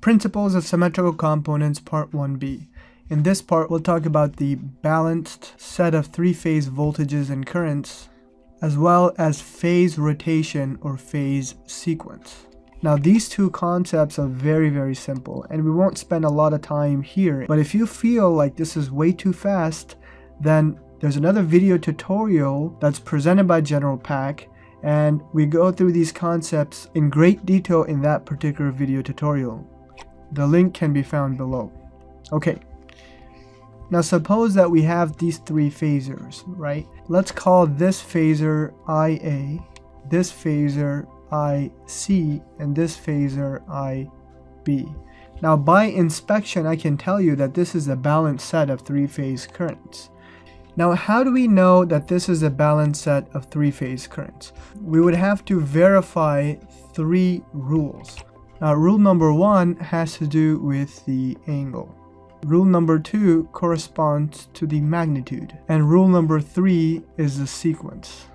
Principles of Symmetrical Components Part 1b. In this part, we'll talk about the balanced set of three-phase voltages and currents, as well as phase rotation or phase sequence. Now these two concepts are very very simple and we won't spend a lot of time here but if you feel like this is way too fast then there's another video tutorial that's presented by GeneralPAC and we go through these concepts in great detail in that particular video tutorial. The link can be found below. Okay, now suppose that we have these three phasors, right? Let's call this phasor IA, this phasor IC, and this phasor IB. Now by inspection I can tell you that this is a balanced set of three-phase currents. Now, how do we know that this is a balanced set of three-phase currents? We would have to verify three rules. Now, rule number one has to do with the angle. Rule number two corresponds to the magnitude. And rule number three is the sequence.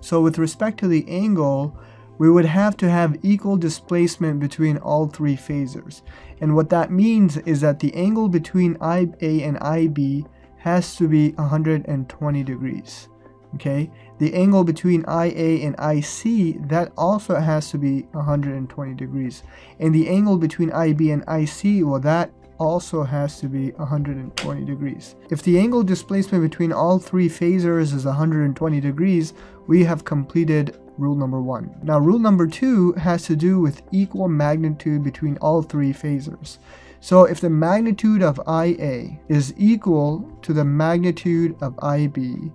So with respect to the angle, we would have to have equal displacement between all three phasors. And what that means is that the angle between IA and IB has to be 120 degrees. Okay, the angle between IA and IC that also has to be 120 degrees, and the angle between IB and IC well that also has to be 120 degrees. If the angle displacement between all three phasors is 120 degrees, we have completed rule number one. Now rule number two has to do with equal magnitude between all three phasors. So if the magnitude of IA is equal to the magnitude of IB,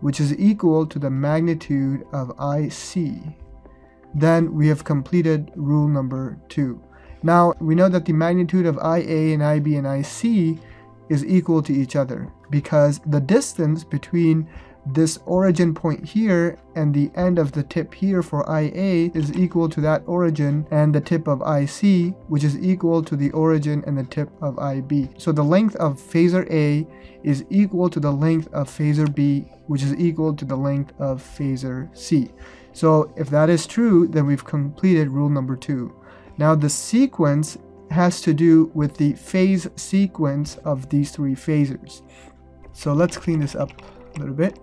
which is equal to the magnitude of IC, then we have completed rule number two. Now, we know that the magnitude of IA and IB and IC is equal to each other because the distance between this origin point here and the end of the tip here for IA is equal to that origin and the tip of IC which is equal to the origin and the tip of IB. So the length of phasor A is equal to the length of phasor B which is equal to the length of phasor C. So if that is true then we've completed rule number two. Now the sequence has to do with the phase sequence of these three phasors. So let's clean this up a little bit.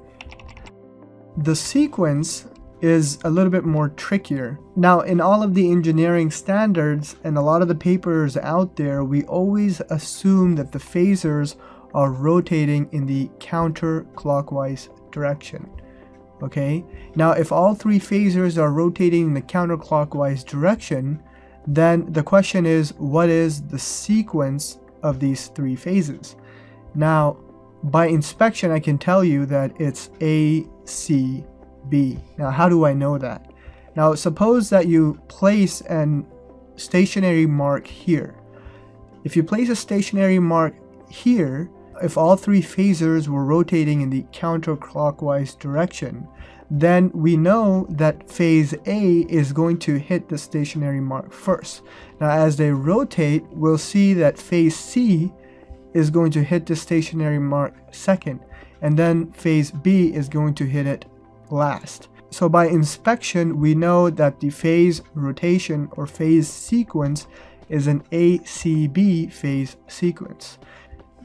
The sequence is a little bit more trickier. Now, in all of the engineering standards and a lot of the papers out there, we always assume that the phasors are rotating in the counterclockwise direction. Okay, now if all three phasors are rotating in the counterclockwise direction, then the question is what is the sequence of these three phases? Now, by inspection, I can tell you that it's A, C, B. Now, how do I know that? Now, suppose that you place an stationary mark here. If you place a stationary mark here, if all three phasors were rotating in the counterclockwise direction, then we know that phase A is going to hit the stationary mark first. Now as they rotate, we'll see that phase C is going to hit the stationary mark second, and then phase B is going to hit it last. So by inspection, we know that the phase rotation or phase sequence is an ACB phase sequence.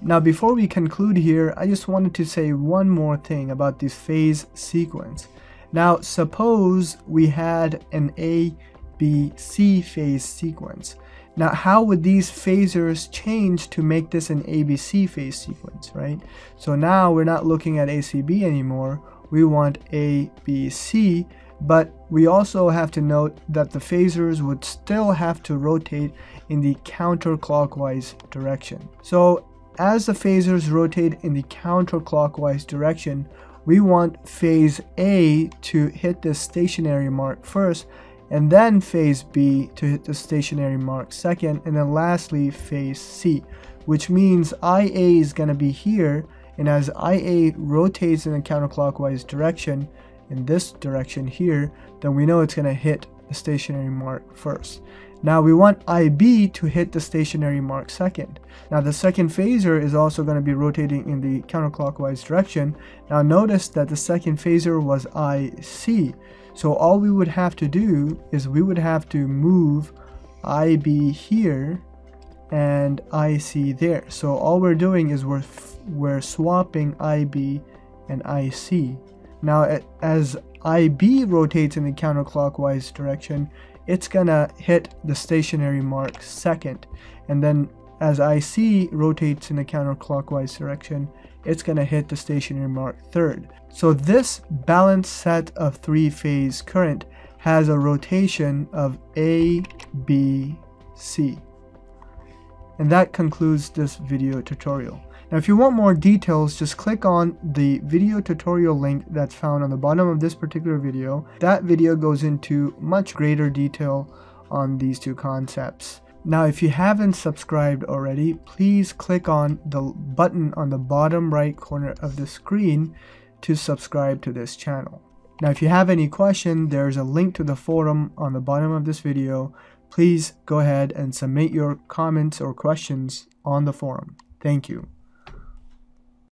Now before we conclude here, I just wanted to say one more thing about this phase sequence. Now suppose we had an A, B, C phase sequence. Now, how would these phasors change to make this an ABC phase sequence, right? So now we're not looking at ACB anymore. We want ABC, but we also have to note that the phasors would still have to rotate in the counterclockwise direction. So as the phasors rotate in the counterclockwise direction, we want phase A to hit the stationary mark first and then phase B to hit the stationary mark second, and then lastly phase C, which means IA is going to be here, and as IA rotates in a counterclockwise direction, in this direction here, then we know it's going to hit the stationary mark first. Now we want IB to hit the stationary mark second. Now the second phasor is also going to be rotating in the counterclockwise direction. Now notice that the second phasor was IC. So all we would have to do is we would have to move IB here and IC there. So all we're doing is we're, we're swapping IB and IC. Now as IB rotates in the counterclockwise direction, it's gonna hit the stationary mark second. And then as IC rotates in the counterclockwise direction, it's gonna hit the stationary mark third. So this balanced set of three-phase current has a rotation of A, B, C. And that concludes this video tutorial. Now if you want more details, just click on the video tutorial link that's found on the bottom of this particular video. That video goes into much greater detail on these two concepts. Now if you haven't subscribed already, please click on the button on the bottom right corner of the screen to subscribe to this channel. Now if you have any question, there's a link to the forum on the bottom of this video. Please go ahead and submit your comments or questions on the forum. Thank you.